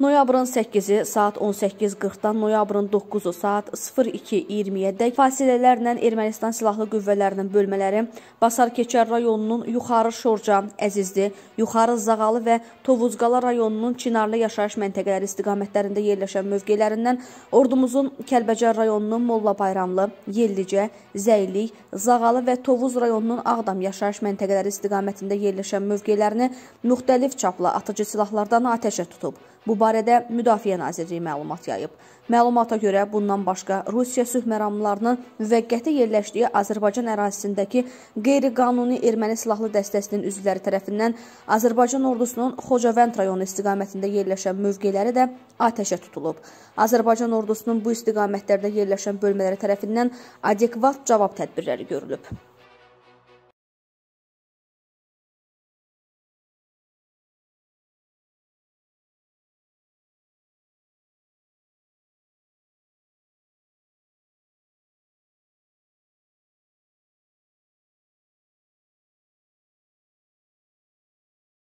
Noyabrın 8-i saat 18:40-dan noyabrın 9-u saat 02:20-yədək fasilələrlə Ermənistan Silahlı Qüvvələrinin bölmələri Basar Keçər rayonunun Yuxarı Şorca, Əzizli, Yuxarı Zağalı və Tovuzqala rayonunun Çinarlı yaşayış məntəqələri istiqamətlərində yerləşən mövqelərindən ordumuzun Kəlbəcər rayonunun Molla Bayramlı, Yellicə, Zəylik, Zağalı və Tovuz rayonunun Ağdam yaşayış məntəqələri istiqamətində yerləşən mövqelərini müxtəlif çaplı atıcı silahlardan atəşə tutub. Bu barədə Müdafiə Nazirliyi məlumat yayıb. Məlumata görə bundan başqa Rusiya sülh məramlarının müvəqqəti yerləşdiyi Azərbaycan ərazisindəki qeyri-qanuni erməni silahlı dəstəsinin üzvləri tərəfindən Azərbaycan ordusunun Xocavənd rayonu istiqamətində yerləşən mövqeləri də atəşə tutulub. Azərbaycan ordusunun bu istiqamətlərdə yerləşən bölmələri tərəfindən adekvat cavab tədbirləri görülüb.